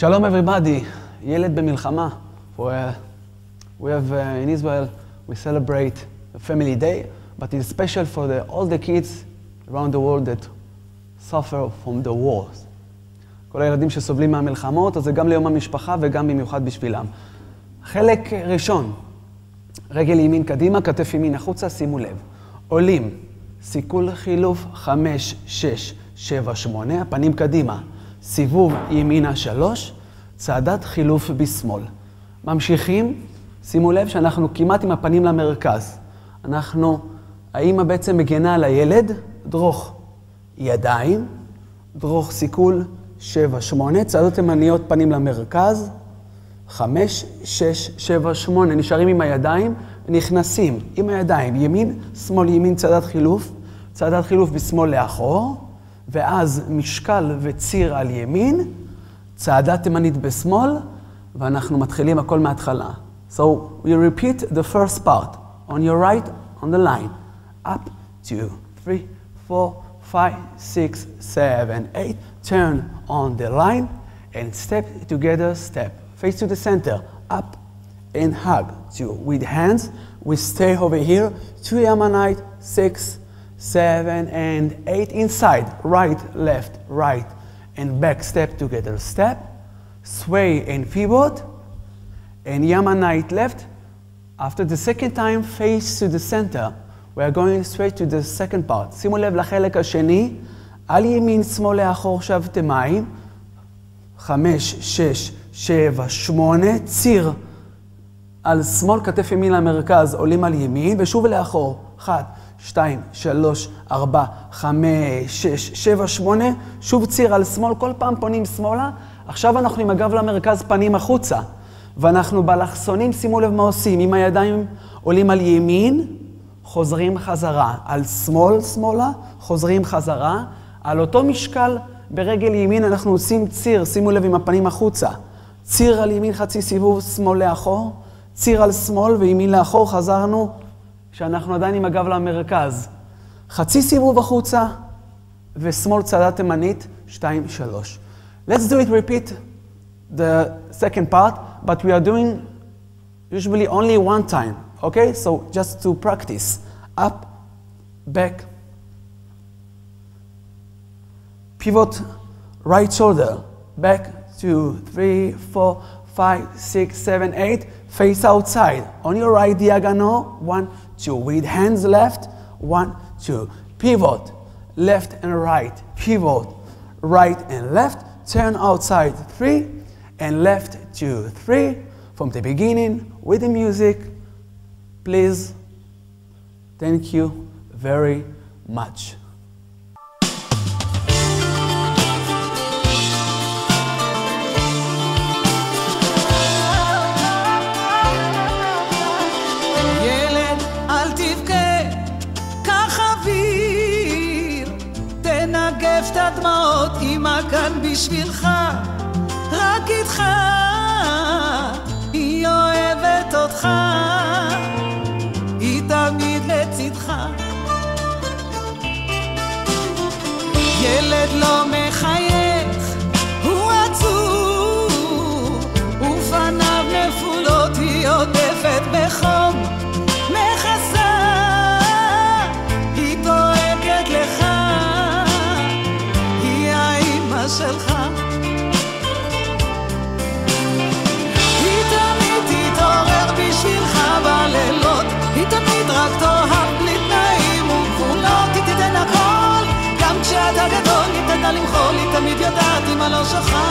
Shalom everybody, ילד במלחמה. We, we have uh, in Israel, we celebrate a family day, but it's special for the, all the kids around the world that suffer from the wars. כל הילדים שסובלים מהמלחמות, אז זה גם ליום המשפחה וגם במיוחד בשבילם. חלק ראשון, רגל ימין קדימה, כתף ימין החוצה, שימו לב. עולים, סיכול חילוף 5, 6, 7, 8, הפנים קדימה. סיבוב ימינה 3, צעדת חילוף בשמאל. ממשיכים, שימו לב שאנחנו כמעט עם הפנים למרכז. אנחנו, האמא בעצם מגנה על הילד, דרוך. ידיים, דרוך סיכול 7, 8, צעדות תימניות פנים למרכז, 5, 6, 7, 8, נשארים עם הידיים, נכנסים עם הידיים, ימין, שמאל, ימין, צעדת חילוף, צעדת חילוף בשמאל לאחור, ואז משקל וציר על ימין, צעדה תימנית בשמאל, ואנחנו מתחילים הכל מההתחלה. So we repeat the first part. On your right, on the line. Up, two, three, four, five, six, seven, eight. Turn on the line and step together, step. Face to the center. Up and hug. Two. With hands, we stay over here. Two Yamanite, six, seven, and eight. Inside, right, left, right, and back. Step together, step. Sway and pivot. And Yamanite left. After the second time, face to the center. We are going straight to the second part. שימו לב לחלק השני. על ימין, שמאל לאחור, שבתם מים. חמש, שש, שבע, שמונה. ציר על שמאל, כתף ימין למרכז, עולים על ימין, ושוב לאחור. אחת, שתיים, שלוש, ארבע, חמש, שש, שבע, שמונה. שוב ציר על שמאל, כל פעם פונים שמאלה. עכשיו אנחנו עם הגב למרכז, פנים החוצה. ואנחנו באלכסונים, שימו לב מה עושים. עם הידיים עולים על ימין, חוזרים חזרה. על שמאל, שמאלה, חוזרים חזרה. על אותו משקל, ברגל ימין אנחנו עושים ציר, שימו לב עם הפנים החוצה. ציר על ימין, חצי סיבוב, שמאל לאחור. ציר על שמאל וימין לאחור, חזרנו, כשאנחנו עדיין עם הגב למרכז. חצי סיבוב החוצה, ושמאל צעדה תימנית, שתיים, שלוש. Let's do it, repeat the second part, but we are doing usually only one time, okay? So just to practice. Up, back, pivot, right shoulder, back, two, three, four, five, six, seven, eight. Face outside. On your right diagonal, one, two. With hands left, one, two. Pivot, left and right. Pivot, right and left. Turn outside, three. And left, two, three. From the beginning, with the music. Please. Thank you very much. את הדמעות, אמא כאן בשבילך, רק איתך, היא אוהבת אותך, היא תמיד לצדך. ילד לא מחייך, שכח